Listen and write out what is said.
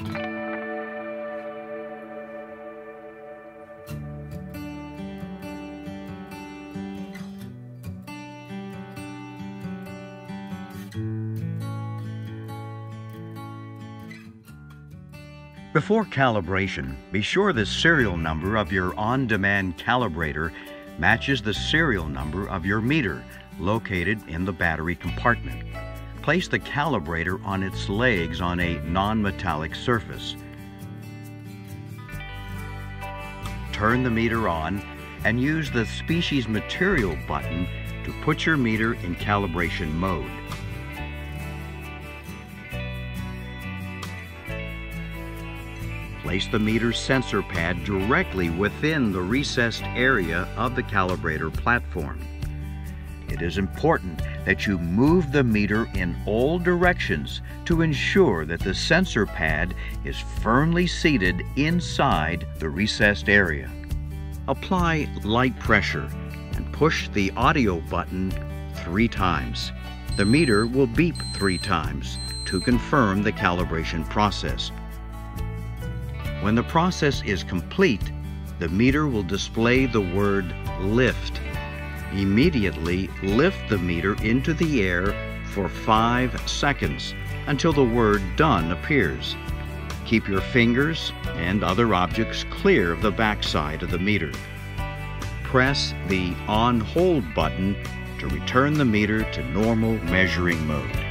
Before calibration, be sure the serial number of your on-demand calibrator matches the serial number of your meter located in the battery compartment. Place the calibrator on its legs on a non-metallic surface. Turn the meter on and use the species material button to put your meter in calibration mode. Place the meter's sensor pad directly within the recessed area of the calibrator platform. It is important that you move the meter in all directions to ensure that the sensor pad is firmly seated inside the recessed area. Apply light pressure and push the audio button three times. The meter will beep three times to confirm the calibration process. When the process is complete, the meter will display the word lift. Immediately lift the meter into the air for 5 seconds until the word done appears. Keep your fingers and other objects clear of the backside of the meter. Press the on hold button to return the meter to normal measuring mode.